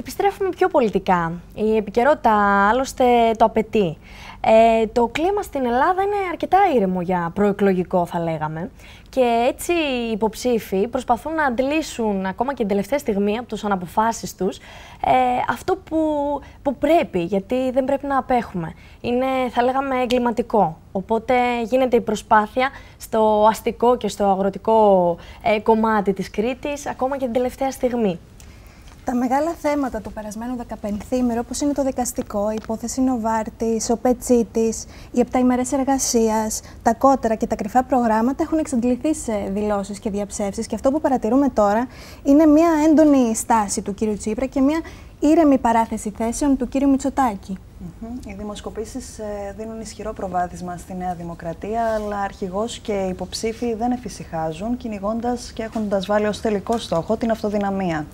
Επιστρέφουμε πιο πολιτικά. Η επικαιρότητα άλλωστε το απαιτεί. Ε, το κλίμα στην Ελλάδα είναι αρκετά ήρεμο για προεκλογικό θα λέγαμε και έτσι οι υποψήφοι προσπαθούν να αντλήσουν ακόμα και την τελευταία στιγμή από τους αναποφάσεις τους ε, αυτό που, που πρέπει, γιατί δεν πρέπει να απέχουμε. Είναι θα λέγαμε εγκληματικό, οπότε γίνεται η προσπάθεια στο αστικό και στο αγροτικό ε, κομμάτι της Κρήτης ακόμα και την τελευταία στιγμή. Τα μεγάλα θέματα του περασμένου 15ήμερου, όπως είναι το δικαστικό, η υπόθεση Νοβάρτης, ο Πετσίτης, οι 7 ημέρες εργασίας, τα κότερα και τα κρυφά προγράμματα έχουν εξαντληθεί σε δηλώσεις και διαψεύσεις. Και αυτό που παρατηρούμε τώρα είναι μια έντονη στάση του κ. Τσίπρα και μια ήρεμη παράθεση θέσεων του κ. Μητσοτάκη. Οι δημοσκοπήσεις ε, δίνουν ισχυρό προβάδισμα στη Νέα Δημοκρατία, αλλά αρχηγός και υποψήφοι δεν εφησυχάζουν, κυνηγώντας και έχοντας βάλει ως τελικό στόχο την αυτοδυναμία.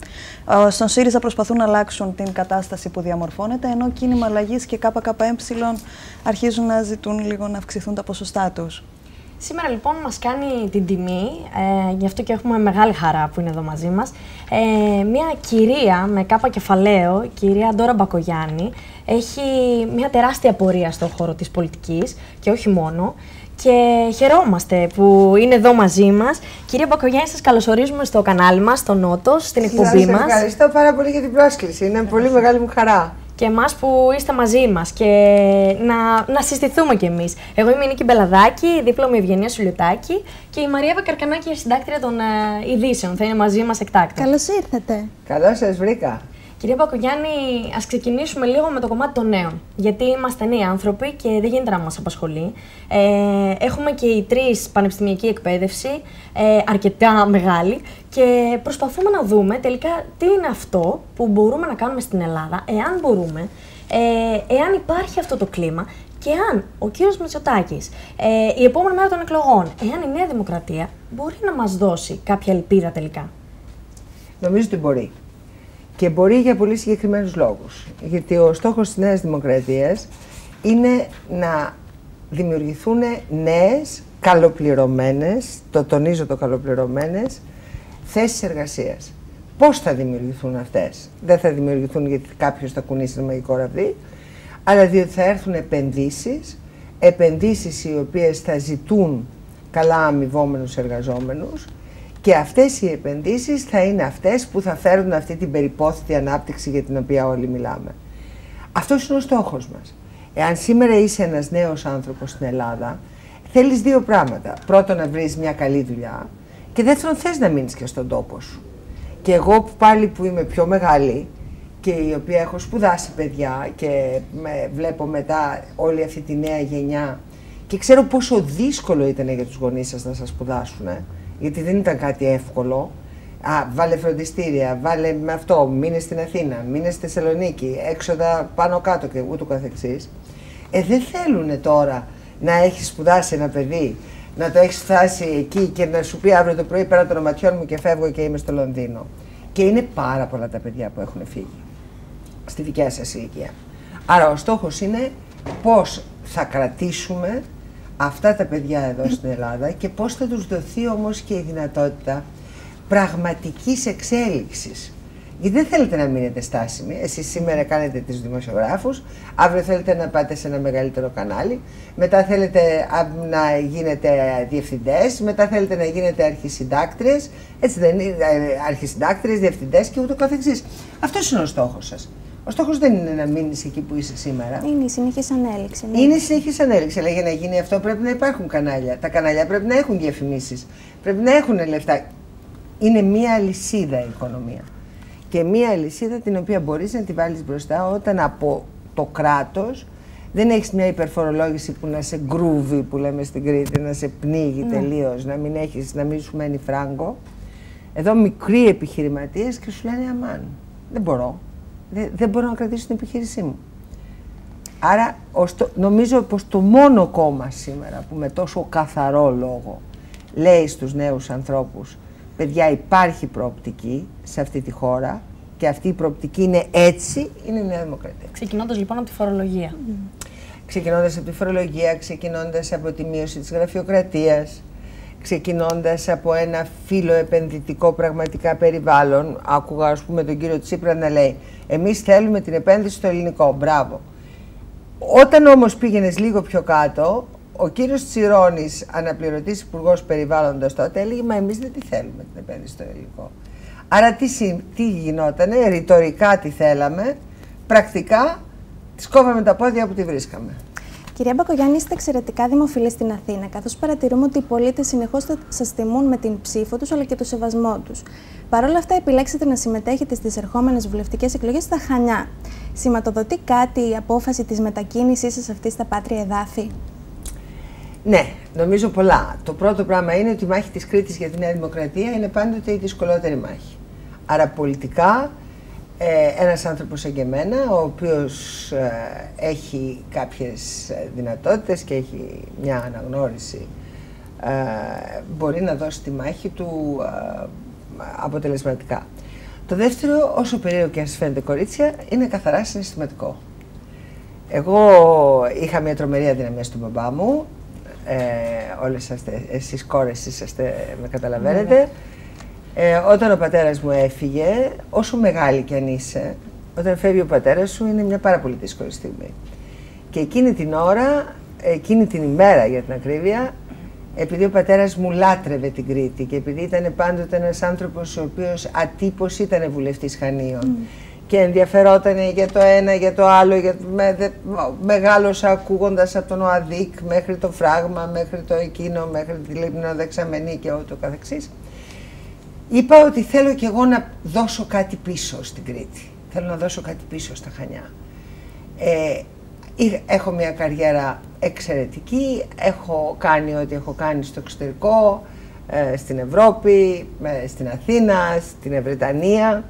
Στον ΣΥΡΙΖΑ προσπαθούν να αλλάξουν την κατάσταση που διαμορφώνεται, ενώ κίνημα αλλαγής και ΚΚΕ αρχίζουν να ζητούν λίγο να αυξηθούν τα ποσοστά τους. Σήμερα λοιπόν μας κάνει την τιμή, ε, γι' αυτό και έχουμε μεγάλη χαρά που είναι εδώ μαζί μας, ε, μια κυρία με κάπα κεφαλαίο, κυρία Ντόρα Μπακογιάννη, έχει μια τεράστια πορεία στον χώρο της πολιτικής και όχι μόνο. Και χαιρόμαστε που είναι εδώ μαζί μας. Κυρία Μπακογιάννη, σας καλωσορίζουμε στο κανάλι μας, στο Νότο, στην εκπομπή μας. Ευχαριστώ πάρα πολύ για την πρόσκληση. Είναι πολύ μεγάλη μου χαρά και εμάς που είστε μαζί μας και να, να συστηθούμε κι εμείς. Εγώ είμαι η Νίκη Μπελαδάκη, δίπλα μου η Ευγενία Σουλιωτάκη και η Μαρία Βακαρκανάκη, η συντάκτρια των uh, ειδήσεων. Θα είναι μαζί μας εκτάκτως. Καλώς ήρθατε. Καλώς σας βρήκα. Κυρία Πακογιάννη, ας ξεκινήσουμε λίγο με το κομμάτι των νέων. Γιατί είμαστε νέοι άνθρωποι και δεν γίνεται να μας απασχολεί. Ε, έχουμε και οι τρεις πανεπιστημιακή εκπαίδευση, ε, αρκετά μεγάλη, και προσπαθούμε να δούμε τελικά τι είναι αυτό που μπορούμε να κάνουμε στην Ελλάδα, εάν μπορούμε, ε, εάν υπάρχει αυτό το κλίμα και αν ο κύριος Μητσοτάκης ε, η επόμενη μέρα των εκλογών, εάν η Νέα Δημοκρατία μπορεί να μας δώσει κάποια ελπίδα τελικά. Νομίζω ότι μπορεί. Και μπορεί για πολύ συγκεκριμένους λόγους. Γιατί ο στόχος της Νέας Δημοκρατίας είναι να δημιουργηθούν νέες, καλοπληρωμένες, το τονίζω το καλοπληρωμένες, θέσεις εργασίας. Πώς θα δημιουργηθούν αυτές, Δεν θα δημιουργηθούν γιατί κάποιος θα κουνήσει ένα μαγικό ραβδί, αλλά διότι θα έρθουν επενδύσεις, επενδύσεις οι οποίες θα ζητούν καλά αμοιβόμενους εργαζόμενους και αυτές οι επενδύσεις θα είναι αυτές που θα φέρουν αυτή την περιπόθητη ανάπτυξη για την οποία όλοι μιλάμε. Αυτός είναι ο στόχος μας. Εάν σήμερα είσαι ένας νέος άνθρωπος στην Ελλάδα, θέλεις δύο πράγματα. Πρώτον να βρεις μια καλή δουλειά και δεύτερον θες να μείνεις και στον τόπο σου. Και εγώ που πάλι που είμαι πιο μεγάλη και η οποία έχω σπουδάσει παιδιά και με, βλέπω μετά όλη αυτή τη νέα γενιά και ξέρω πόσο δύσκολο ήταν για τους γονείς σας να σας σπουδάσουν γιατί δεν ήταν κάτι εύκολο. Α, βάλε φροντιστήρια, βάλε με αυτό, μείνε στην Αθήνα, μείνε στη Θεσσαλονίκη, έξοδα πάνω κάτω και ούτω καθεξής. Ε, δεν θέλουν τώρα να έχεις σπουδάσει ένα παιδί, να το έχεις φτάσει εκεί και να σου πει αύριο το πρωί πέρα των ματιών μου και φεύγω και είμαι στο Λονδίνο. Και είναι πάρα πολλά τα παιδιά που έχουν φύγει στη δικιά σας ηλικία. Άρα ο στόχος είναι πώς θα κρατήσουμε αυτά τα παιδιά εδώ στην Ελλάδα και πώς θα τους δοθεί όμως και η δυνατότητα πραγματικής εξέλιξης. Γιατί δεν θέλετε να μείνετε στάσιμοι. Εσείς σήμερα κάνετε τους δημοσιογράφους, αύριο θέλετε να πάτε σε ένα μεγαλύτερο κανάλι, μετά θέλετε να γίνετε διευθυντές, μετά θέλετε να γίνετε αρχισυντάκτριες, έτσι δεν είναι, ε, αρχισυντάκτριες, διευθυντές και ούτω καθεξής. Αυτός είναι ο στόχος σας. Ο στόχος δεν είναι να μείνεις εκεί που είσαι σήμερα. Είναι η συνεχή ανέλυξη. Ναι. Είναι η συνεχή ανέλυξη. Αλλά για να γίνει αυτό πρέπει να υπάρχουν κανάλια. Τα κανάλια πρέπει να έχουν διαφημίσεις. Πρέπει να έχουν λεφτά. Είναι μία αλυσίδα η οικονομία. Και μία αλυσίδα την οποία μπορείς να τη βάλεις μπροστά όταν από το κράτος δεν έχεις μια υπερφορολόγηση που να σε γκρούβει, που λέμε στην Κρήτη, να σε πνίγει ναι. τελείως, να μην έχεις, να μην σου μένει φράγκο. Εδώ μικροί επιχειρηματίες και σου λένε Αμάν, δεν μπορώ δεν, μπορώ να κρατήσω την επιχείρησή μου. Άρα νομίζω πως το μόνο κόμμα σήμερα που με τόσο καθαρό λόγο λέει στους νέους ανθρώπους παιδιά υπάρχει προοπτική σε αυτή τη χώρα και αυτή η προοπτική είναι έτσι, είναι η Νέα Δημοκρατία. Ξεκινώντας λοιπόν από τη φορολογία. Ξεκινώντας από τη φορολογία, ξεκινώντας από τη μείωση της γραφειοκρατίας, ξεκινώντας από ένα φιλοεπενδυτικό πραγματικά περιβάλλον. Άκουγα, ας πούμε, τον κύριο Τσίπρα να λέει «Εμείς θέλουμε την επένδυση στο ελληνικό». Μπράβο. Όταν όμως πήγαινες λίγο πιο κάτω, ο κύριος Τσιρόνης, αναπληρωτής υπουργός Περιβάλλοντος τότε, έλεγε «Μα εμείς δεν τη θέλουμε την επένδυση στο ελληνικό». Άρα τι, τι γινότανε, ρητορικά τι θέλαμε, πρακτικά τις κόβαμε τα πόδια που τη βρίσκαμε. Κυρία Μπακογιάννη, είστε εξαιρετικά δημοφιλή στην Αθήνα, καθώς παρατηρούμε ότι οι πολίτες συνεχώς σας τιμούν με την ψήφο τους αλλά και το σεβασμό τους. Παρ' όλα αυτά, επιλέξετε να συμμετέχετε στις ερχόμενες βουλευτικές εκλογές στα Χανιά. Σηματοδοτεί κάτι η απόφαση της μετακίνησής σας αυτής στα πάτρια εδάφη; Ναι, νομίζω πολλά. Το πρώτο πράγμα είναι ότι η μάχη της Κρήτης για τη Νέα Δημοκρατία είναι πάντοτε η δυσκολότερη μάχη. Άρα πολιτικά ε, ένας άνθρωπος σαν και εμένα, ο οποίος ε, έχει κάποιες δυνατότητες και έχει μια αναγνώριση, ε, μπορεί να δώσει τη μάχη του ε, αποτελεσματικά. Το δεύτερο, όσο περίεργο και αν σας φαίνεται κορίτσια, είναι καθαρά συναισθηματικό. Εγώ είχα μια τρομερή αδυναμία στον μπαμπά μου, ε, όλες σας, εσείς κόρες είσαστε, με καταλαβαίνετε. Ναι. Ε, όταν ο πατέρας μου έφυγε, όσο μεγάλη κι αν είσαι, όταν φεύγει ο πατέρας σου είναι μια πάρα πολύ δύσκολη στιγμή. Και εκείνη την ώρα, εκείνη την ημέρα για την ακρίβεια, επειδή ο πατέρας μου λάτρευε την Κρήτη και επειδή ήταν πάντοτε ένας άνθρωπος ο οποίος ατύπως ήταν βουλευτής Χανίων και ενδιαφερόταν για το ένα, για το άλλο, για, με, δε, μεγάλωσα ακούγοντας από τον ΟΑΔΙΚ μέχρι το φράγμα, μέχρι το εκείνο, μέχρι τη Λίμνο Δεξαμενή και ούτω καθεξής είπα ότι θέλω κι εγώ να δώσω κάτι πίσω στην Κρήτη. Θέλω να δώσω κάτι πίσω στα Χανιά. Ε, έχω μια καριέρα εξαιρετική, έχω κάνει ό,τι έχω κάνει στο εξωτερικό, ε, στην Ευρώπη, στην Αθήνα, στην Βρετανία.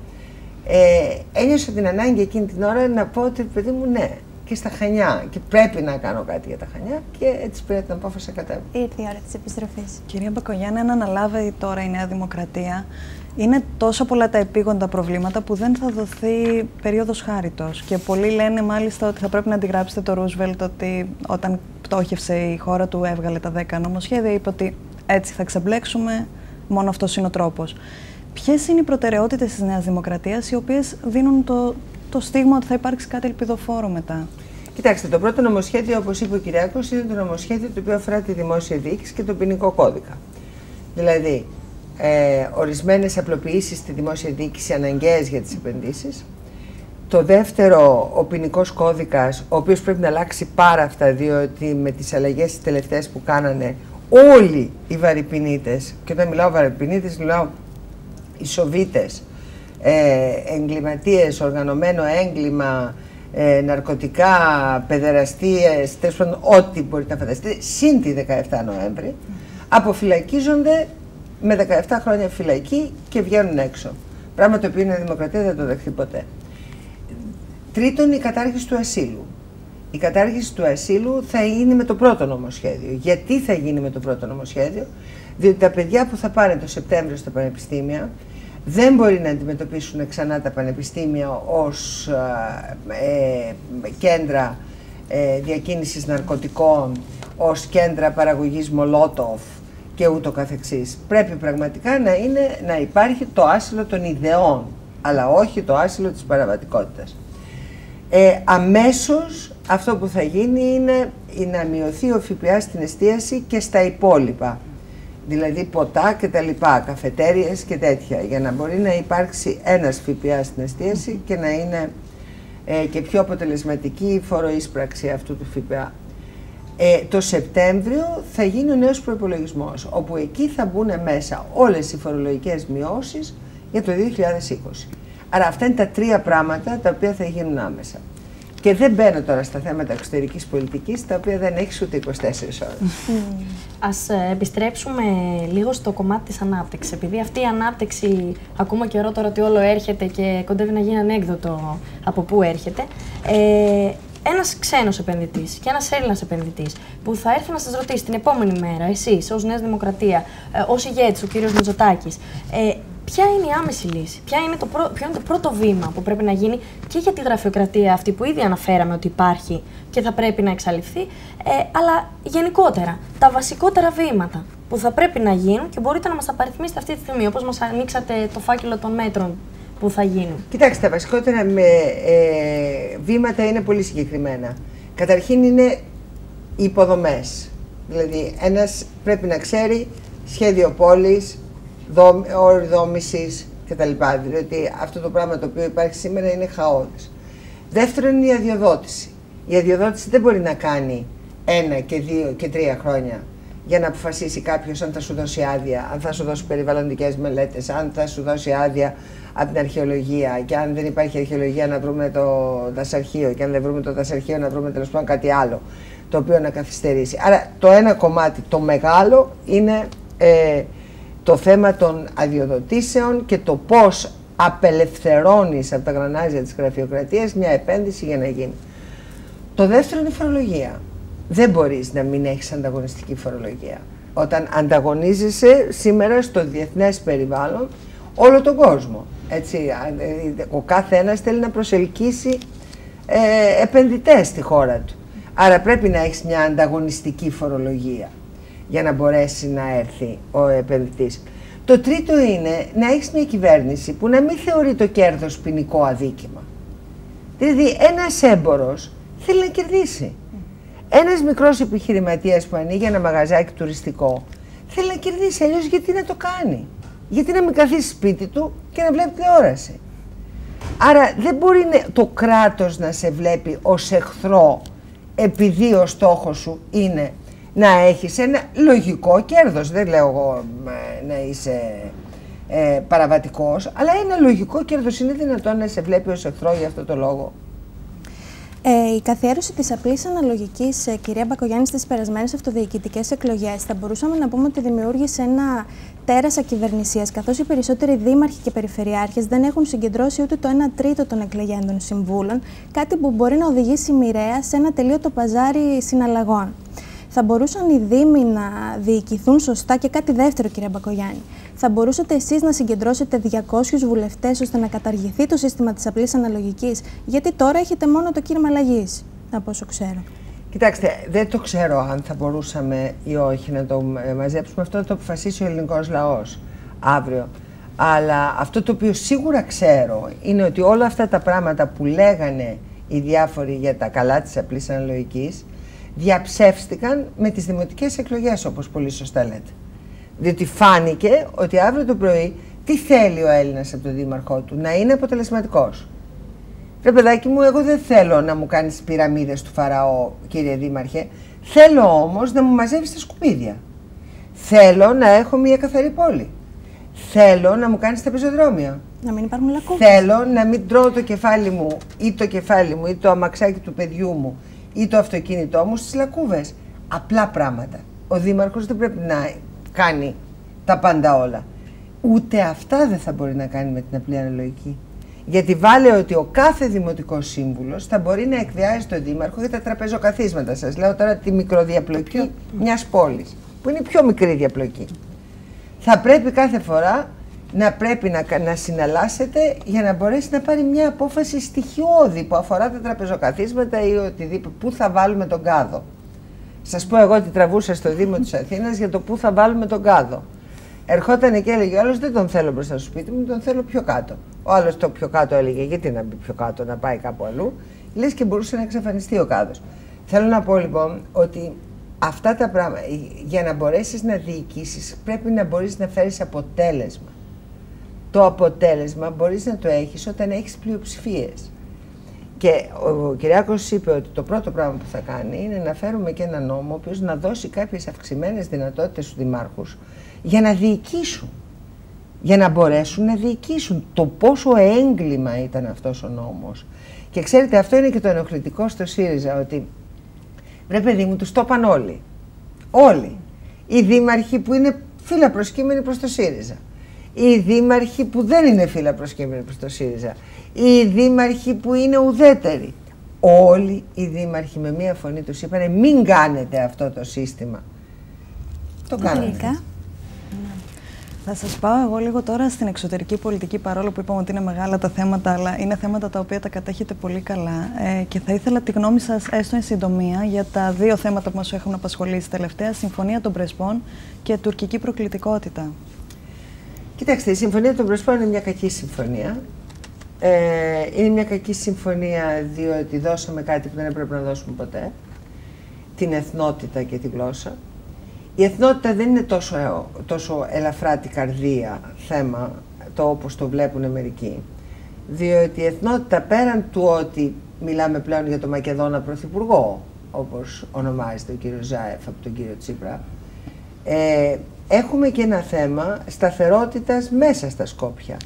Ε, ένιωσα την ανάγκη εκείνη την ώρα να πω ότι παιδί μου ναι, και στα Χανιά και πρέπει να κάνω κάτι για τα Χανιά και έτσι πήρε την απόφαση να κατέβω. Ήρθε η ώρα της επιστροφής. Κυρία Μπακογιάννη, αν αναλάβει τώρα η Νέα Δημοκρατία, είναι τόσο πολλά τα επίγοντα προβλήματα που δεν θα δοθεί περίοδος χάριτος. Και πολλοί λένε μάλιστα ότι θα πρέπει να αντιγράψετε το Ρούσβελτ ότι όταν πτώχευσε η χώρα του έβγαλε τα 10 νομοσχέδια, είπε ότι έτσι θα ξεμπλέξουμε, μόνο αυτός είναι ο τρόπος. Ποιες είναι οι προτεραιότητες της Νέας Δημοκρατίας, οι οποίες δίνουν το, το στίγμα ότι θα υπάρξει κάτι ελπιδοφόρο μετά. Κοιτάξτε, το πρώτο νομοσχέδιο, όπως είπε ο Κυριάκος, είναι το νομοσχέδιο το οποίο αφορά τη δημόσια διοίκηση και τον ποινικό κώδικα. Δηλαδή, ε, ορισμένες απλοποιήσεις στη δημόσια διοίκηση αναγκαίες για τις επενδύσεις. Το δεύτερο, ο ποινικός κώδικας, ο οποίος πρέπει να αλλάξει πάρα αυτά, διότι με τις αλλαγές τις τελευταίες που κάνανε όλοι οι βαρυπινίτες, και όταν μιλάω βαρυπινίτες, μιλάω οι σοβίτες, ε, εγκληματίες, οργανωμένο έγκλημα, ε, ναρκωτικά, παιδεραστίες, τέλος πάντων ό,τι μπορείτε να φανταστείτε, σύν τη 17 Νοέμβρη, αποφυλακίζονται με 17 χρόνια φυλακή και βγαίνουν έξω. Πράγμα το οποίο η Δημοκρατία δεν το δεχτεί ποτέ. Τρίτον, η κατάργηση του ασύλου. Η κατάργηση του ασύλου θα γίνει με το πρώτο νομοσχέδιο. Γιατί θα γίνει με το πρώτο νομοσχέδιο, διότι τα παιδιά που θα πάνε το Σεπτέμβριο στα πανεπιστήμια δεν μπορεί να αντιμετωπίσουν ξανά τα πανεπιστήμια ως ε, κέντρα ε, διακίνησης ναρκωτικών, ως κέντρα παραγωγής μολότοφ και ούτω καθεξής. Πρέπει πραγματικά να, είναι, να υπάρχει το άσυλο των ιδεών, αλλά όχι το άσυλο της παραβατικότητας. Ε, αμέσως αυτό που θα γίνει είναι να μειωθεί ο ΦΠΑ στην εστίαση και στα υπόλοιπα δηλαδή ποτά και τα λοιπά, καφετέριες και τέτοια, για να μπορεί να υπάρξει ένας ΦΠΑ στην εστίαση και να είναι ε, και πιο αποτελεσματική η φοροείσπραξη αυτού του ΦΠΑ. Ε, το Σεπτέμβριο θα γίνει ο νέος προϋπολογισμός, όπου εκεί θα μπουν μέσα όλες οι φορολογικές μειώσεις για το 2020. Άρα αυτά είναι τα τρία πράγματα τα οποία θα γίνουν άμεσα. Και δεν μπαίνω τώρα στα θέματα εξωτερικής πολιτικής, τα οποία δεν έχεις ούτε 24 ώρες. Α ε, επιστρέψουμε λίγο στο κομμάτι της ανάπτυξης. Επειδή αυτή η ανάπτυξη, ακούμε καιρό τώρα ότι όλο έρχεται και κοντεύει να γίνει ανέκδοτο από πού έρχεται. Ε, ένας ξένος επενδυτής και ένας Έλληνας επενδυτής που θα έρθει να σας ρωτήσει την επόμενη μέρα, εσείς ως Νέα Δημοκρατία, ε, ως ηγέτης, ο κύριος Μητσοτάκης, ε, ποια είναι η άμεση λύση, ποια είναι το πρω... ποιο είναι το πρώτο βήμα που πρέπει να γίνει και για τη γραφειοκρατία αυτή που ήδη αναφέραμε ότι υπάρχει και θα πρέπει να εξαλειφθεί, ε, αλλά γενικότερα τα βασικότερα βήματα που θα πρέπει να γίνουν και μπορείτε να μας τα παριθμίσετε αυτή τη στιγμή, όπως μας ανοίξατε το φάκελο των μέτρων που θα γίνουν. Κοιτάξτε, τα βασικότερα με, ε, βήματα είναι πολύ συγκεκριμένα. Καταρχήν είναι οι υποδομές. Δηλαδή, ένας πρέπει να ξέρει σχέδιο πόλης, όροι δόμησης κτλ. Διότι αυτό το πράγμα το οποίο υπάρχει σήμερα είναι χαόδης. Δεύτερον είναι η αδειοδότηση. Η αδειοδότηση δεν μπορεί να κάνει ένα και δύο και τρία χρόνια για να αποφασίσει κάποιος αν θα σου δώσει άδεια, αν θα σου δώσει περιβαλλοντικές μελέτες, αν θα σου δώσει άδεια από την αρχαιολογία και αν δεν υπάρχει αρχαιολογία να βρούμε το δασαρχείο και αν δεν βρούμε το δασαρχείο να βρούμε τέλος πάντων κάτι άλλο το οποίο να καθυστερήσει. Άρα το ένα κομμάτι, το μεγάλο, είναι ε, το θέμα των αδειοδοτήσεων και το πώς απελευθερώνεις από τα γρανάζια της γραφειοκρατίας μια επένδυση για να γίνει. Το δεύτερο είναι η φορολογία. Δεν μπορείς να μην έχεις ανταγωνιστική φορολογία. Όταν ανταγωνίζεσαι σήμερα στο διεθνές περιβάλλον όλο τον κόσμο. Έτσι, ε, ο κάθε ένας θέλει να προσελκύσει ε, επενδυτές στη χώρα του. Άρα πρέπει να έχεις μια ανταγωνιστική φορολογία για να μπορέσει να έρθει ο επενδυτής. Το τρίτο είναι να έχεις μια κυβέρνηση που να μην θεωρεί το κέρδος ποινικό αδίκημα. Δηλαδή ένας έμπορος θέλει να κερδίσει. Ένας μικρός επιχειρηματίας που ανοίγει ένα μαγαζάκι τουριστικό θέλει να κερδίσει, αλλιώς γιατί να το κάνει; Γιατί να μην καθίσει σπίτι του και να βλέπει τηλεόραση; Άρα δεν μπορεί το κράτος να σε βλέπει ως εχθρό επειδή ο στόχος σου είναι να έχεις ένα λογικό κέρδος. Δεν λέω εγώ ε, να είσαι ε, παραβατικός, αλλά ένα λογικό κέρδος είναι δυνατόν να σε βλέπει ως εχθρό για αυτό το λόγο. Ε, η καθιέρωση της απλής αναλογικής, ε, κυρία Μπακογιάννη, στις περασμένες αυτοδιοικητικές εκλογές θα μπορούσαμε να πούμε ότι δημιούργησε ένα τέρας ακυβερνησίας, καθώς οι περισσότεροι δήμαρχοι και περιφερειάρχες δεν έχουν συγκεντρώσει ούτε το 1 τρίτο των εκλεγέντων συμβούλων, κάτι που μπορεί να οδηγήσει μοιραία σε ένα τελείωτο παζάρι συναλλαγών θα μπορούσαν οι Δήμοι να διοικηθούν σωστά και κάτι δεύτερο, κύριε Μπακογιάννη. Θα μπορούσατε εσείς να συγκεντρώσετε 200 βουλευτές ώστε να καταργηθεί το σύστημα της απλής αναλογικής, γιατί τώρα έχετε μόνο το κίνημα αλλαγής, από όσο ξέρω. Κοιτάξτε, δεν το ξέρω αν θα μπορούσαμε ή όχι να το μαζέψουμε. Αυτό θα το αποφασίσει ο ελληνικός λαός αύριο. Αλλά αυτό το οποίο σίγουρα ξέρω είναι ότι όλα αυτά τα πράγματα που λέγανε οι διάφοροι για τα καλά της απλής αναλογικής διαψεύστηκαν με τις δημοτικές εκλογές, όπως πολύ σωστά λέτε. Διότι φάνηκε ότι αύριο το πρωί τι θέλει ο Έλληνας από τον δήμαρχό του, να είναι αποτελεσματικός. Ρε παιδάκι μου, εγώ δεν θέλω να μου κάνεις πυραμίδες του Φαραώ, κύριε Δήμαρχε. Θέλω όμως να μου μαζεύεις τα σκουπίδια. Θέλω να έχω μια καθαρή πόλη. Θέλω να μου κάνεις τα πεζοδρόμια. Να μην υπάρχουν λακκούβες. Θέλω να μην τρώω το κεφάλι μου ή το κεφάλι μου ή το αμαξάκι του παιδιού μου ή το αυτοκίνητό μου στις λακκούβες. Απλά πράγματα. Ο δήμαρχος δεν πρέπει να κάνει τα πάντα όλα. Ούτε αυτά δεν θα μπορεί να κάνει με την απλή αναλογική. Γιατί βάλε ότι ο κάθε δημοτικός σύμβουλος θα μπορεί να εκβιάζει τον Δήμαρχο για τα τραπεζοκαθίσματα. Σας λέω τώρα τη μικροδιαπλοκή μιας πόλης, που είναι η πιο μικρή διαπλοκή. Θα πρέπει κάθε φορά να πρέπει να, να συναλλάσσετε για να μπορέσει να πάρει μια απόφαση στοιχειώδη που αφορά τα τραπεζοκαθίσματα ή οτιδήποτε. Πού θα βάλουμε τον κάδο; Σας πω εγώ ότι τραβούσα στο Δήμο της Αθήνας για το πού θα βάλουμε τον κάδο. Ερχόταν και έλεγε ο άλλος: Δεν τον θέλω μπροστά στο σπίτι μου, τον θέλω πιο κάτω. Ο άλλος το πιο κάτω έλεγε: Γιατί να μπει πιο κάτω, να πάει κάπου αλλού; Λες και μπορούσε να εξαφανιστεί ο κάδος. Θέλω να πω λοιπόν ότι αυτά τα πράγματα, για να μπορέσεις να διοικήσεις, πρέπει να μπορείς να φέρεις αποτέλεσμα το αποτέλεσμα μπορείς να το έχεις όταν έχεις πλειοψηφίες. Και ο Κυριάκος είπε ότι το πρώτο πράγμα που θα κάνει είναι να φέρουμε και ένα νόμο ο οποίος να δώσει κάποιες αυξημένες δυνατότητες στους δημάρχους για να διοικήσουν. Για να μπορέσουν να διοικήσουν. Το πόσο έγκλημα ήταν αυτός ο νόμος. Και ξέρετε αυτό είναι και το ενοχλητικό στο ΣΥΡΙΖΑ ότι βρε παιδί μου τους το είπαν όλοι. Όλοι. Οι δήμαρχοι που είναι φύλλα προσκύμενοι προς το ΣΥΡΙΖΑ οι δήμαρχοι που δεν είναι φύλλα προσκύμενοι προς το ΣΥΡΙΖΑ, οι δήμαρχοι που είναι ουδέτεροι. Όλοι οι δήμαρχοι με μία φωνή τους είπαν μην κάνετε αυτό το σύστημα. Το κάνετε. Θα σας πάω εγώ λίγο τώρα στην εξωτερική πολιτική, παρόλο που είπαμε ότι είναι μεγάλα τα θέματα, αλλά είναι θέματα τα οποία τα κατέχετε πολύ καλά. Ε, και θα ήθελα τη γνώμη σας, έστω εν συντομία, για τα δύο θέματα που μας έχουν απασχολήσει τελευταία: Συμφωνία των Πρεσπών και τουρκική προκλητικότητα. Κοιτάξτε, η Συμφωνία των Πρεσπών είναι μια κακή συμφωνία. Ε, είναι μια κακή συμφωνία διότι δώσαμε κάτι που δεν έπρεπε να δώσουμε ποτέ. Την εθνότητα και τη γλώσσα. Η εθνότητα δεν είναι τόσο, τόσο ελαφρά την καρδία θέμα, το όπως το βλέπουν μερικοί. Διότι η εθνότητα πέραν του ότι μιλάμε πλέον για τον Μακεδόνα Πρωθυπουργό, όπως ονομάζεται ο κύριος Ζάεφ από τον κύριο Τσίπρα, ε, έχουμε και ένα θέμα σταθερότητας μέσα στα Σκόπια.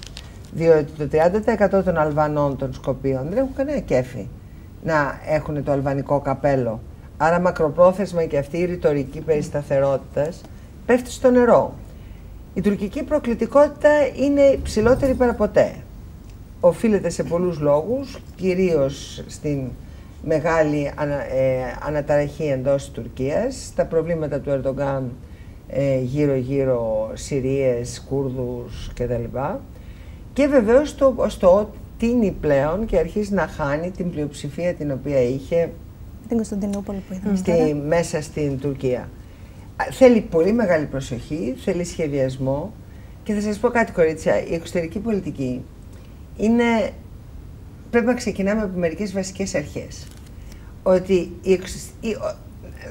Διότι το 30% των Αλβανών των Σκοπίων δεν έχουν κανένα κέφι να έχουν το αλβανικό καπέλο Άρα μακροπρόθεσμα και αυτή η ρητορική περί πέφτει στο νερό. Η τουρκική προκλητικότητα είναι ψηλότερη παραποτέ. Οφείλεται σε πολλούς λόγους, κυρίως στην μεγάλη ε, αναταραχή εντός της Τουρκίας, τα προβλήματα του Ερντογκάν ε, γύρω-γύρω Συρίες, Κούρδους κτλ. Και βεβαίως στο, στο τίνει πλέον και αρχίζει να χάνει την πλειοψηφία την οποία είχε την Κωνσταντινούπολη που είδαμε. Στη, μέσα στην Τουρκία. Θέλει πολύ μεγάλη προσοχή, θέλει σχεδιασμό και θα σας πω κάτι κορίτσια, η εξωτερική πολιτική είναι, πρέπει να ξεκινάμε από μερικές βασικές αρχές. Ότι η, η,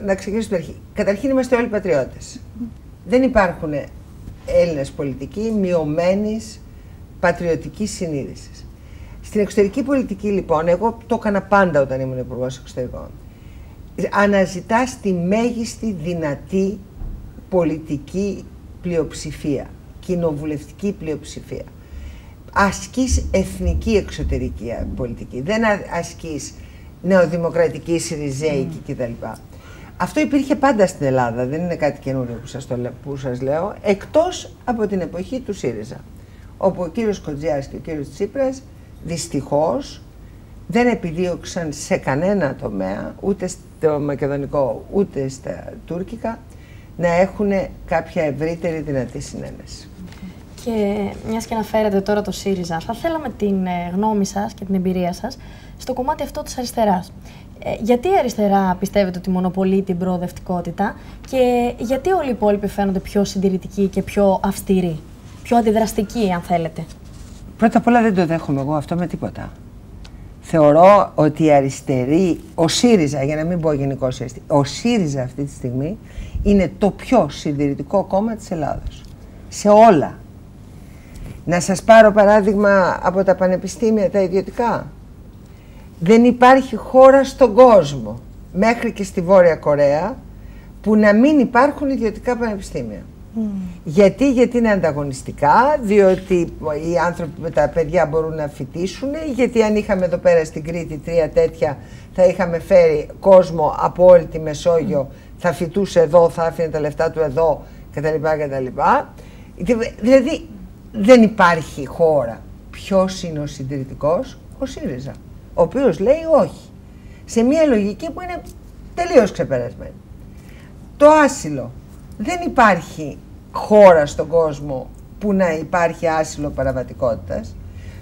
να ξεκινήσουμε την αρχή. Καταρχήν είμαστε όλοι πατριώτες. Δεν υπάρχουν Έλληνες πολιτικοί μειωμένης πατριωτικής συνείδησης. Στην εξωτερική πολιτική, λοιπόν, εγώ το έκανα πάντα όταν ήμουν υπουργός εξωτερικών αναζητάς τη μέγιστη δυνατή πολιτική πλειοψηφία, κοινοβουλευτική πλειοψηφία. Ασκείς εθνική εξωτερική πολιτική, δεν ασκείς νεοδημοκρατική, σιριζέικη mm. κτλ. Αυτό υπήρχε πάντα στην Ελλάδα, δεν είναι κάτι καινούριο που σας, το, που σας λέω, εκτός από την εποχή του ΣΥΡΙΖΑ, όπου ο κύριος Κοντζιάς και ο κύριος Τσίπρας δυστυχώς δεν επιδίωξαν σε κανένα τομέα, ούτε στο μακεδονικό ούτε στα τουρκικά, να έχουν κάποια ευρύτερη δυνατή συνένεση. Και μιας και αναφέρετε τώρα το ΣΥΡΙΖΑ, θα θέλαμε την ε, γνώμη σας και την εμπειρία σας στο κομμάτι αυτό της αριστεράς. Ε, γιατί η αριστερά πιστεύετε ότι μονοπολεί την προοδευτικότητα και γιατί όλοι οι υπόλοιποι φαίνονται πιο συντηρητικοί και πιο αυστηροί, πιο αντιδραστικοί αν θέλετε; Πρώτα απ' όλα δεν το δέχομαι εγώ αυτό με τίποτα θεωρώ ότι η αριστερή, ο ΣΥΡΙΖΑ, για να μην πω γενικώ ο ΣΥΡΙΖΑ αυτή τη στιγμή είναι το πιο συντηρητικό κόμμα της Ελλάδος. Σε όλα. Να σας πάρω παράδειγμα από τα πανεπιστήμια, τα ιδιωτικά. Δεν υπάρχει χώρα στον κόσμο, μέχρι και στη Βόρεια Κορέα, που να μην υπάρχουν ιδιωτικά πανεπιστήμια. Γιατί, γιατί είναι ανταγωνιστικά, διότι οι άνθρωποι, τα παιδιά μπορούν να φοιτήσουν, γιατί αν είχαμε εδώ πέρα στην Κρήτη τρία τέτοια θα είχαμε φέρει κόσμο από όλη τη Μεσόγειο, θα φοιτούσε εδώ, θα άφηνε τα λεφτά του εδώ κτλ. κτλ. Δηλαδή δεν υπάρχει χώρα. Ποιος είναι ο συντηρητικός, ο ΣΥΡΙΖΑ, ο οποίος λέει όχι. Σε μια λογική που είναι τελείως ξεπερασμένη. Το άσυλο. Δεν υπάρχει χώρα στον κόσμο που να υπάρχει άσυλο παραβατικότητας.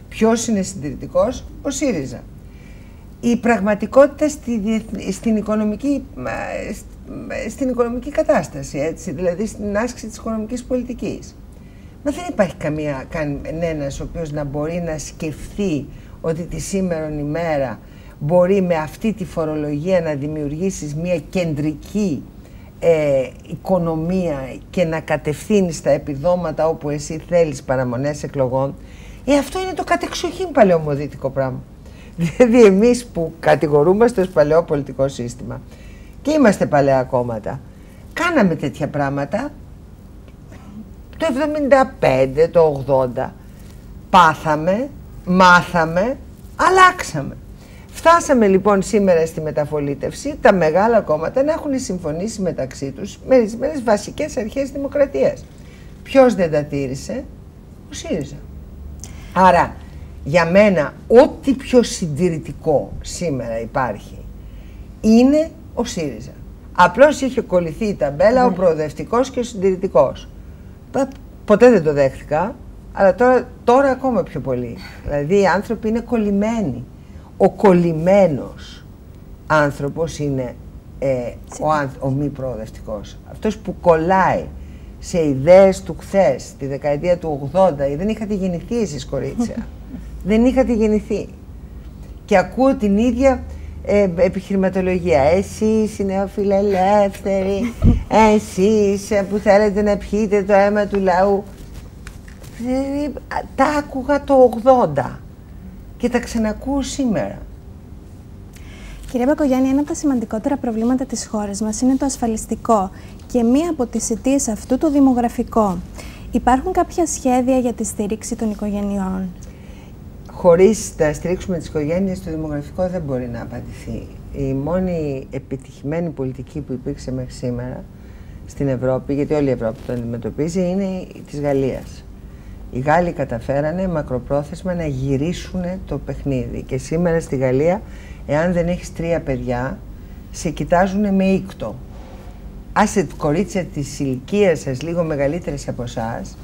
Ποιος είναι συντηρητικός, ο ΣΥΡΙΖΑ. Η πραγματικότητα στη, στην, οικονομική, στην οικονομική κατάσταση, έτσι, δηλαδή στην άσκηση της οικονομικής πολιτικής. Μα δεν υπάρχει καμία, κανένας ο οποίος να μπορεί να σκεφτεί ότι τη σήμερα ημέρα μπορεί με αυτή τη φορολογία να δημιουργήσεις μια κεντρική ε, οικονομία και να κατευθύνεις τα επιδόματα όπου εσύ θέλεις παραμονές εκλογών, ε, αυτό είναι το κατεξοχήν παλαιομοδίτικο πράγμα. Δηλαδή εμείς που κατηγορούμαστε ως παλαιό πολιτικό σύστημα και είμαστε παλαιά κόμματα, κάναμε τέτοια πράγματα το 75, το 80, πάθαμε, μάθαμε, αλλάξαμε. Φτάσαμε λοιπόν σήμερα στη μεταφολίτευση τα μεγάλα κόμματα να έχουν συμφωνήσει μεταξύ τους με ορισμένες βασικές αρχές δημοκρατίας. Ποιος δεν τα τήρησε; Ο ΣΥΡΙΖΑ. Άρα για μένα ό,τι πιο συντηρητικό σήμερα υπάρχει είναι ο ΣΥΡΙΖΑ. Απλώς είχε κολληθεί η ταμπέλα ο ναι. προοδευτικός και ο συντηρητικός. ποτέ δεν το δέχτηκα, αλλά τώρα, τώρα ακόμα πιο πολύ. Δηλαδή οι άνθρωποι είναι κολλημένοι. Ο κολλημένος άνθρωπος είναι ε, ο, ο μη προοδευτικός. Αυτός που κολλάει σε ιδέες του χθες, τη δεκαετία του 80, δεν είχατε γεννηθεί εσείς κορίτσια. δεν είχατε γεννηθεί. Και ακούω την ίδια ε, επιχειρηματολογία. Εσείς οι νεοφιλελεύθεροι, εσείς ε, που θέλετε να πιείτε το αίμα του λαού. Ε, τα άκουγα το 80 και τα ξανακούω σήμερα. Κυρία Μπακογιάννη, ένα από τα σημαντικότερα προβλήματα της χώρας μας είναι το ασφαλιστικό και μία από τις αιτίες αυτού το δημογραφικό. Υπάρχουν κάποια σχέδια για τη στήριξη των οικογενειών; Χωρίς να στηρίξουμε τις οικογένειες, το δημογραφικό δεν μπορεί να απαντηθεί. Η μόνη επιτυχημένη πολιτική που υπήρξε μέχρι σήμερα στην Ευρώπη, γιατί όλη η Ευρώπη το αντιμετωπίζει, είναι η της Γαλλίας. Οι Γάλλοι καταφέρανε μακροπρόθεσμα να γυρίσουν το παιχνίδι και σήμερα στη Γαλλία, εάν δεν έχεις τρία παιδιά, σε κοιτάζουν με ήκτο άσε κορίτσια της ηλικίας σας λίγο μεγαλύτερες από εσάς,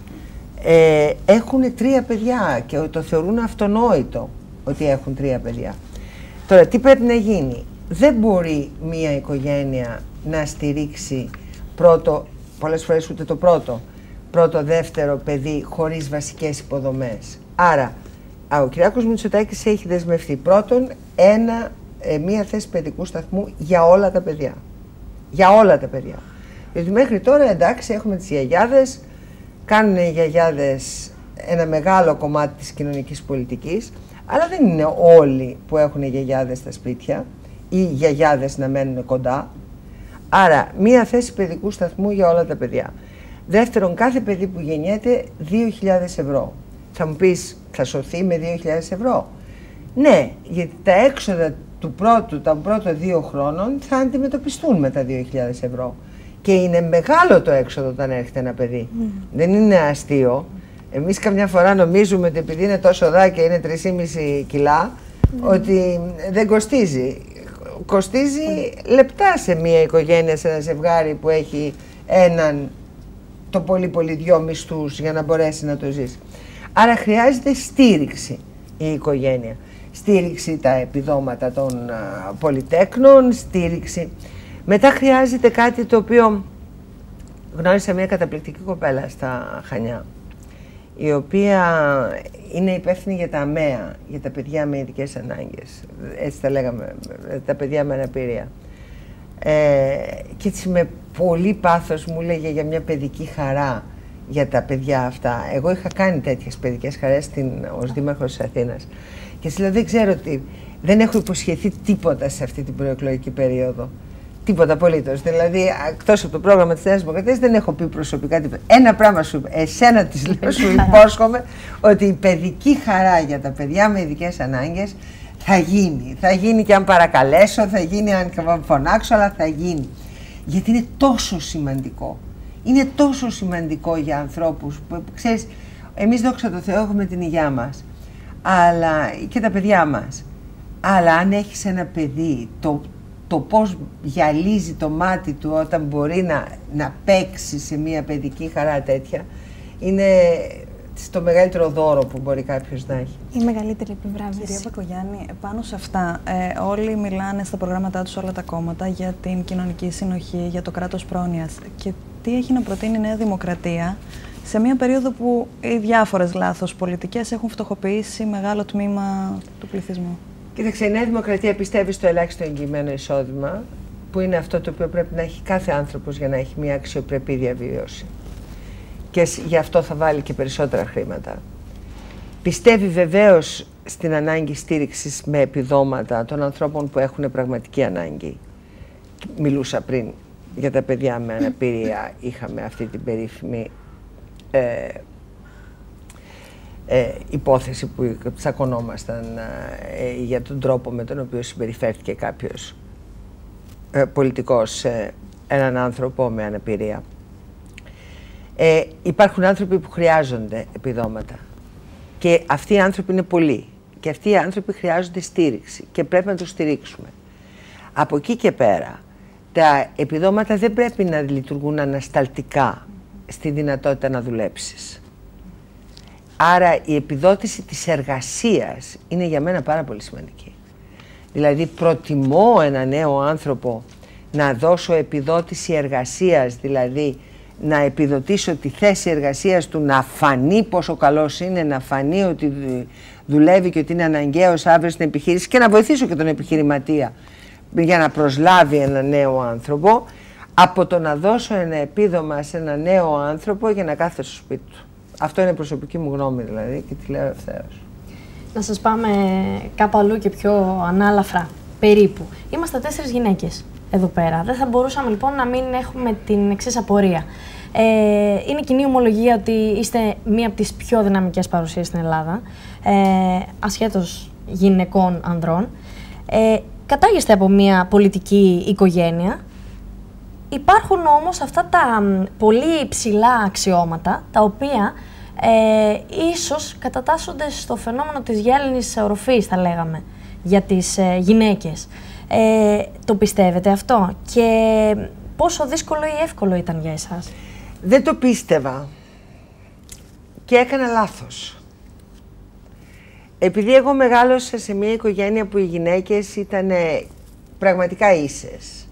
ε, έχουν τρία παιδιά και το θεωρούν αυτονόητο ότι έχουν τρία παιδιά. Τώρα, τι πρέπει να γίνει; Δεν μπορεί μία οικογένεια να στηρίξει πρώτο, πολλές φορές ούτε το πρώτο, πρώτο, δεύτερο παιδί χωρίς βασικές υποδομές. Άρα, ο Κυριάκος Μητσοτάκης έχει δεσμευτεί πρώτον ένα, ε, μία θέση παιδικού σταθμού για όλα τα παιδιά για όλα τα παιδιά. Γιατί μέχρι τώρα εντάξει έχουμε τις γιαγιάδες, κάνουν οι γιαγιάδες ένα μεγάλο κομμάτι της κοινωνικής πολιτικής, αλλά δεν είναι όλοι που έχουν γιαγιάδες στα σπίτια ή γιαγιάδες να μένουν κοντά. Άρα, μία θέση παιδικού σταθμού για όλα τα παιδιά. Δεύτερον, κάθε παιδί που γεννιέται 2.000 ευρώ. Θα μου πεις, θα σωθεί με 2.000 ευρώ; Ναι, γιατί τα έξοδα του πρώτου, των πρώτων δύο χρόνων θα αντιμετωπιστούν με τα 2.000 ευρώ. Και είναι μεγάλο το έξοδο όταν έρχεται ένα παιδί. Mm. Δεν είναι αστείο. Εμείς καμιά φορά νομίζουμε ότι επειδή είναι τόσο δά και είναι 3,5 κιλά, mm. ότι δεν κοστίζει. Κοστίζει mm. λεπτά σε μια οικογένεια, σε ένα ζευγάρι που έχει έναν, το πολύ πολύ δυο μισθούς για να μπορέσει να το ζήσει. Άρα χρειάζεται στήριξη η οικογένεια στήριξη τα επιδόματα των πολυτέκνων, στήριξη. Μετά χρειάζεται κάτι το οποίο γνώρισα μια καταπληκτική κοπέλα στα Χανιά, η οποία είναι υπεύθυνη για τα ΑΜΕΑ, για τα παιδιά με ειδικές ανάγκες. Έτσι τα λέγαμε, τα παιδιά με αναπηρία. Ε, και έτσι με πολύ πάθος μου λέγε για μια παιδική χαρά για τα παιδιά αυτά. Εγώ είχα κάνει τέτοιες παιδικές χαρές στην, ως δήμαρχος της Αθήνας. Και έτσι λέω, δεν ξέρω τι. Δεν έχω υποσχεθεί τίποτα σε αυτή την προεκλογική περίοδο. Τίποτα απολύτως. Δηλαδή, εκτός από το πρόγραμμα της Νέας Δημοκρατίας, δεν έχω πει προσωπικά τίποτα. Ένα πράγμα σου εσένα της λέω, σου υπόσχομαι ότι η παιδική χαρά για τα παιδιά με ειδικές ανάγκες θα γίνει. Θα γίνει και αν παρακαλέσω, θα γίνει αν φωνάξω, αλλά θα γίνει. Γιατί είναι τόσο σημαντικό. Είναι τόσο σημαντικό για ανθρώπους που, ξέρεις, εμείς δόξα τω Θεώ έχουμε την υγειά μας αλλά και τα παιδιά μας. Αλλά αν έχεις ένα παιδί, το, το πώς γυαλίζει το μάτι του όταν μπορεί να, να παίξει σε μια παιδική χαρά τέτοια, είναι το μεγαλύτερο δώρο που μπορεί κάποιος να έχει. Η μεγαλύτερη επιβράβευση. Κυρία Πακογιάννη, πάνω σε αυτά, ε, όλοι μιλάνε στα προγράμματά τους όλα τα κόμματα για την κοινωνική συνοχή, για το κράτος πρόνοιας. Και τι έχει να προτείνει η Νέα Δημοκρατία σε μια περίοδο που οι διάφορες λάθος πολιτικές έχουν φτωχοποιήσει μεγάλο τμήμα του πληθυσμού; Κοίταξε, η Νέα Δημοκρατία πιστεύει στο ελάχιστο εγγυημένο εισόδημα, που είναι αυτό το οποίο πρέπει να έχει κάθε άνθρωπος για να έχει μια αξιοπρεπή διαβίωση. Και γι' αυτό θα βάλει και περισσότερα χρήματα. Πιστεύει βεβαίως στην ανάγκη στήριξης με επιδόματα των ανθρώπων που έχουν πραγματική ανάγκη. Μιλούσα πριν για τα παιδιά με αναπηρία, είχαμε αυτή την περίφημη ε, ε, υπόθεση που τσακωνόμασταν ε, για τον τρόπο με τον οποίο συμπεριφέρθηκε κάποιος ε, πολιτικός σε έναν άνθρωπο με αναπηρία. Ε, υπάρχουν άνθρωποι που χρειάζονται επιδόματα και αυτοί οι άνθρωποι είναι πολλοί και αυτοί οι άνθρωποι χρειάζονται στήριξη και πρέπει να τους στηρίξουμε. Από εκεί και πέρα, τα επιδόματα δεν πρέπει να λειτουργούν ανασταλτικά στη δυνατότητα να δουλέψεις. Άρα η επιδότηση της εργασίας είναι για μένα πάρα πολύ σημαντική. Δηλαδή προτιμώ ένα νέο άνθρωπο να δώσω επιδότηση εργασίας, δηλαδή να επιδοτήσω τη θέση εργασίας του να φανεί πόσο καλός είναι, να φανεί ότι δουλεύει και ότι είναι αναγκαίος αύριο στην επιχείρηση και να βοηθήσω και τον επιχειρηματία για να προσλάβει ένα νέο άνθρωπο από το να δώσω ένα επίδομα σε ένα νέο άνθρωπο για να κάθεται στο σπίτι του. Αυτό είναι προσωπική μου γνώμη δηλαδή και τη λέω ευθέως. Να σας πάμε κάπου αλλού και πιο ανάλαφρα, περίπου. Είμαστε τέσσερις γυναίκες εδώ πέρα. Δεν θα μπορούσαμε λοιπόν να μην έχουμε την εξής απορία. Ε, είναι κοινή ομολογία ότι είστε μία από τις πιο δυναμικές παρουσίες στην Ελλάδα, ε, ασχέτως γυναικών ανδρών. Ε, κατάγεστε από μία πολιτική οικογένεια. Υπάρχουν όμως αυτά τα πολύ υψηλά αξιώματα, τα οποία ε, ίσως κατατάσσονται στο φαινόμενο της γέλνης οροφής, θα λέγαμε, για τις ε, γυναίκες. Ε, το πιστεύετε αυτό; Και πόσο δύσκολο ή εύκολο ήταν για εσάς; Δεν το πίστευα και έκανα λάθος. Επειδή εγώ μεγάλωσα σε μια οικογένεια που οι γυναίκες ήταν πραγματικά ίσες.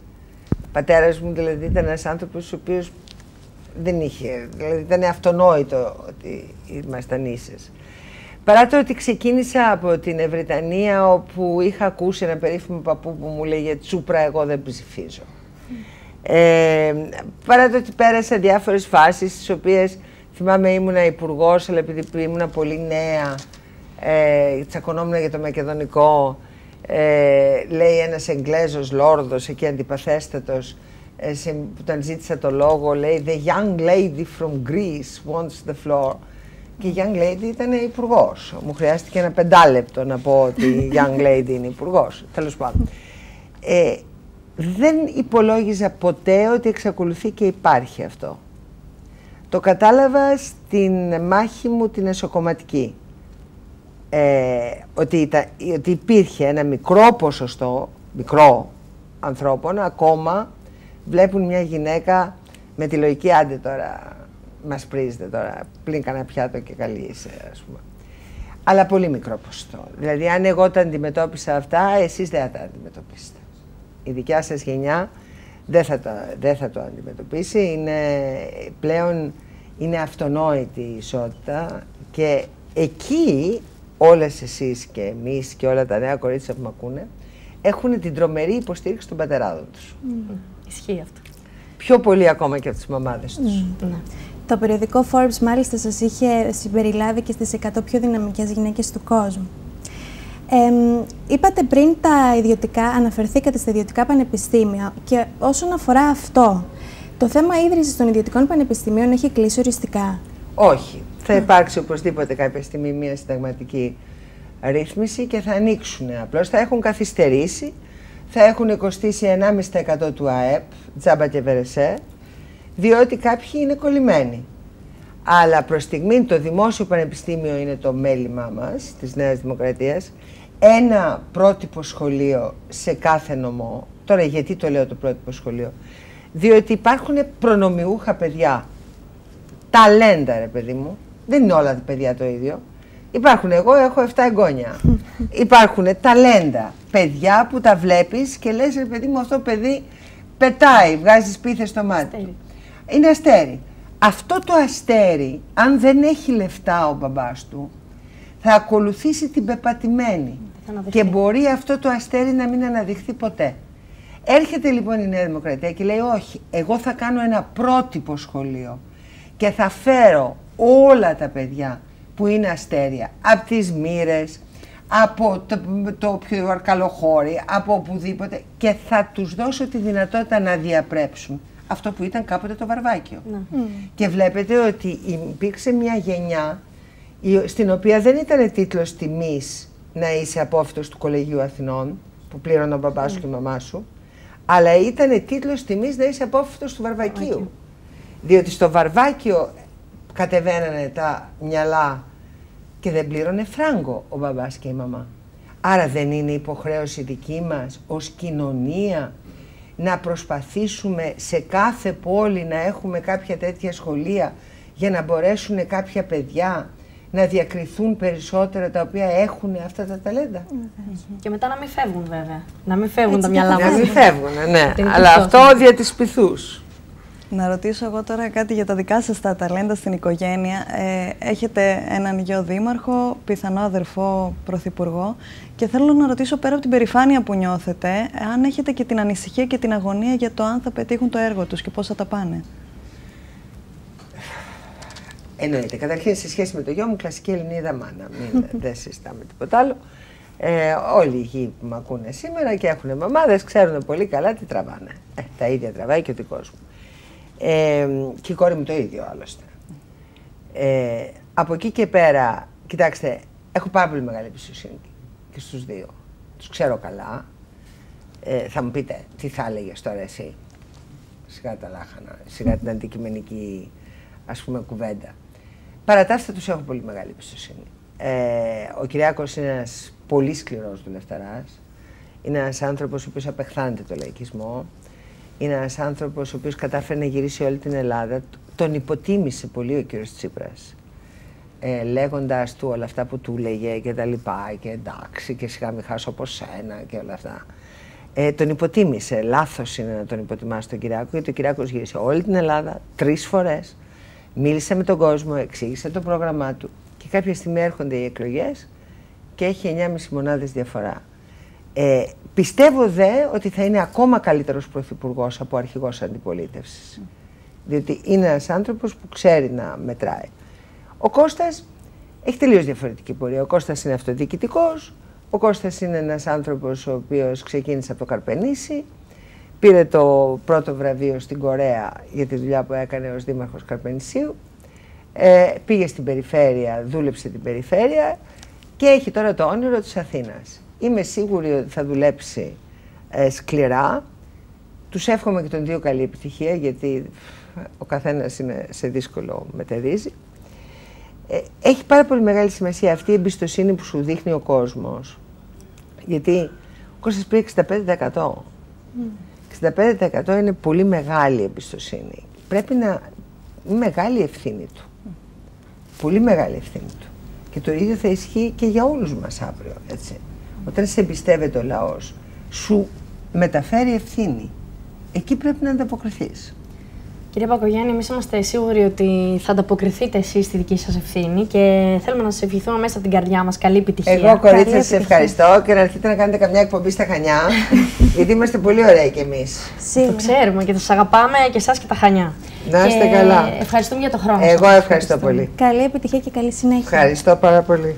Ο πατέρας μου δηλαδή ήταν ένας άνθρωπος ο οποίος δεν είχε, δηλαδή ήταν αυτονόητο ότι ήμασταν ίσες. Παρά το ότι ξεκίνησα από την Ευρετανία όπου είχα ακούσει ένα περίφημο παππού που μου λέγε Τσούπρα εγώ δεν ψηφίζω. Ε, παρά το ότι πέρασα διάφορες φάσεις στις οποίες θυμάμαι ήμουνα υπουργός, αλλά επειδή ήμουνα πολύ νέα ε, τσακωνόμουν για το μακεδονικό ε, λέει ένας Εγγλέζος λόρδος εκεί αντιπαθέστατος ε, σε, που τον ζήτησα το λόγο λέει The young lady from Greece wants the floor και η Young Lady ήταν υπουργός. Μου χρειάστηκε ένα πεντάλεπτο να πω ότι η Young Lady είναι υπουργός. Τέλος πάντων. Ε, δεν υπολόγιζα ποτέ ότι εξακολουθεί και υπάρχει αυτό. Το κατάλαβα στην μάχη μου την εσωκομματική. Ε, ότι, ότι υπήρχε ένα μικρό ποσοστό, μικρό ανθρώπων, ακόμα βλέπουν μια γυναίκα με τη λογική άντε τώρα Μας πρίζετε τώρα, πλην κανένα πιάτο και καλή είσαι, ας πούμε. Αλλά πολύ μικρό ποσοστό. Δηλαδή, αν εγώ τα αντιμετώπισα αυτά, εσείς δεν θα τα αντιμετωπίσετε. Η δικιά σας γενιά δεν θα, το, δεν θα το αντιμετωπίσει. Είναι, πλέον είναι αυτονόητη η ισότητα και εκεί όλες εσείς και εμείς και όλα τα νέα κορίτσια που με ακούνε έχουν την τρομερή υποστήριξη των πατεράδων τους. Mm. Ισχύει αυτό. Πιο πολύ ακόμα και από τις μαμάδες τους. Mm. Ναι. Το περιοδικό Forbes μάλιστα σας είχε συμπεριλάβει και στις 100 πιο δυναμικές γυναίκες του κόσμου. Ε, είπατε πριν τα ιδιωτικά, αναφερθήκατε στα ιδιωτικά πανεπιστήμια και όσον αφορά αυτό, το θέμα ίδρυσης των ιδιωτικών πανεπιστημίων έχει κλείσει οριστικά; Όχι. Θα υπάρξει οπωσδήποτε κάποια στιγμή μια συνταγματική ρύθμιση και θα ανοίξουν. Απλώς θα έχουν καθυστερήσει, θα έχουν κοστίσει 1,5% του ΑΕΠ, τζάμπα και βερεσέ, διότι κάποιοι είναι κολλημένοι. Αλλά προς στιγμή το Δημόσιο Πανεπιστήμιο είναι το μέλημά μας της Νέας Δημοκρατίας. Ένα πρότυπο σχολείο σε κάθε νομό. Τώρα γιατί το λέω το πρότυπο σχολείο. Διότι υπάρχουν προνομιούχα παιδιά. Ταλέντα ρε παιδί μου. Δεν είναι όλα τα παιδιά το ίδιο. Υπάρχουν, εγώ έχω 7 εγγόνια. Υπάρχουν ταλέντα. Παιδιά που τα βλέπεις και λες ρε παιδί μου αυτό το παιδί πετάει, βγάζεις σπίθες στο μάτι είναι αστέρι. Αυτό το αστέρι, αν δεν έχει λεφτά ο μπαμπάς του, θα ακολουθήσει την πεπατημένη. Και μπορεί αυτό το αστέρι να μην αναδειχθεί ποτέ. Έρχεται λοιπόν η Νέα Δημοκρατία και λέει όχι, εγώ θα κάνω ένα πρότυπο σχολείο και θα φέρω όλα τα παιδιά που είναι αστέρια, από τις μοίρες, από το, το πιο αρκαλοχώρι, από οπουδήποτε και θα τους δώσω τη δυνατότητα να διαπρέψουν αυτό που ήταν κάποτε το Βαρβάκιο. Ναι. Και βλέπετε ότι υπήρξε μια γενιά στην οποία δεν ήταν τίτλος τιμής να είσαι απόφυτος του Κολεγίου Αθηνών, που πλήρωνε ο μπαμπάς σου και η μαμά σου, αλλά ήταν τίτλος τιμής να είσαι απόφυτος του Βαρβακίου. Διότι στο Βαρβάκιο κατεβαίνανε τα μυαλά και δεν πλήρωνε φράγκο ο μπαμπάς και η μαμά. Άρα δεν είναι υποχρέωση δική μας ως κοινωνία να προσπαθήσουμε σε κάθε πόλη να έχουμε κάποια τέτοια σχολεία για να μπορέσουν κάποια παιδιά να διακριθούν περισσότερα τα οποία έχουν αυτά τα ταλέντα. Και μετά να μην φεύγουν βέβαια. Να μην φεύγουν τα μυαλά Να μας. μην φεύγουν, ναι. Είναι Αλλά και αυτό αυτό. δια της πυθούς. Να ρωτήσω εγώ τώρα κάτι για τα δικά σας τα ταλέντα στην οικογένεια. Ε, έχετε έναν γιο δήμαρχο, πιθανό αδερφό πρωθυπουργό και θέλω να ρωτήσω πέρα από την περηφάνεια που νιώθετε, αν έχετε και την ανησυχία και την αγωνία για το αν θα πετύχουν το έργο τους και πώς θα τα πάνε. Εννοείται. Καταρχήν, σε σχέση με το γιο μου, κλασική Ελληνίδα μάνα. Μην, δεν συζητάμε τίποτα άλλο. Ε, όλοι οι γη που με ακούνε σήμερα και έχουν μαμάδες ξέρουν πολύ καλά τι τραβάνε. Ε, τα ίδια τραβάει και ο δικός μου. Ε, και η κόρη μου το ίδιο άλλωστε. Ε, από εκεί και πέρα, κοιτάξτε, έχω πάρα πολύ μεγάλη εμπιστοσύνη και στους δύο. Τους ξέρω καλά. Ε, θα μου πείτε, τι θα έλεγες τώρα εσύ; Σιγά τα λάχανα, σιγά την αντικειμενική ας πούμε κουβέντα. Παρά τα αυτά τους έχω πολύ μεγάλη εμπιστοσύνη. Ε, ο Κυριάκος είναι ένας πολύ σκληρός δουλευταράς. Είναι ένας άνθρωπος ο οποίος απεχθάνεται το λαϊκισμό. Είναι ένας άνθρωπος ο οποίος κατάφερε να γυρίσει όλη την Ελλάδα. Τον υποτίμησε πολύ ο κύριος Τσίπρας. Ε, λέγοντας του όλα αυτά που του λέγε και τα λοιπά και εντάξει και σιγά μην χάσω από σένα και όλα αυτά. Ε, τον υποτίμησε. Λάθος είναι να τον υποτιμάσει τον Κυριάκο γιατί ο Κυριάκος γύρισε όλη την Ελλάδα τρεις φορές. Μίλησε με τον κόσμο, εξήγησε το πρόγραμμά του και κάποια στιγμή έρχονται οι εκλογές και έχει 9,5 μονάδες διαφορά. Ε, πιστεύω δε ότι θα είναι ακόμα καλύτερος πρωθυπουργός από αρχηγός αντιπολίτευσης. Διότι είναι ένας άνθρωπος που ξέρει να μετράει. Ο Κώστας έχει τελείως διαφορετική πορεία. Ο Κώστας είναι αυτοδιοικητικός, ο Κώστας είναι ένας άνθρωπος ο οποίος ξεκίνησε από το Καρπενήσι, πήρε το πρώτο βραβείο στην Κορέα για τη δουλειά που έκανε ως δήμαρχος Καρπενησίου, ε, πήγε στην περιφέρεια, δούλεψε την περιφέρεια και έχει τώρα το όνειρο της Αθήνας. Είμαι σίγουρη ότι θα δουλέψει ε, σκληρά. Τους εύχομαι και τον δύο καλή επιτυχία γιατί ο καθένας είναι σε δύσκολο μετερίζει. Ε, έχει πάρα πολύ μεγάλη σημασία αυτή η εμπιστοσύνη που σου δείχνει ο κόσμος. Γιατί ο Κώστας πήρε 65%. 65% είναι πολύ μεγάλη εμπιστοσύνη. Πρέπει να είναι μεγάλη ευθύνη του. Πολύ μεγάλη ευθύνη του. Και το ίδιο θα ισχύει και για όλους μας αύριο, έτσι. Όταν σε εμπιστεύεται ο λαός, σου μεταφέρει ευθύνη. Εκεί πρέπει να ανταποκριθείς. Κύριε Πακογιάννη, εμείς είμαστε σίγουροι ότι θα ανταποκριθείτε εσείς στη δική σας ευθύνη και θέλουμε να σας ευχηθούμε μέσα από την καρδιά μας καλή επιτυχία. Εγώ, κορίτσια, Καλή σας επιτυχία. ευχαριστώ και να αρχίσετε να κάνετε καμιά εκπομπή στα Χανιά, γιατί είμαστε πολύ ωραίοι κι εμείς. Το Σίγουρα. ξέρουμε και σας αγαπάμε και εσά και τα χανιά. Να είστε Και καλά. Ευχαριστούμε για το χρόνο Εγώ σας. ευχαριστώ πολύ. Καλή επιτυχία και καλή συνέχεια. Ευχαριστώ πάρα πολύ.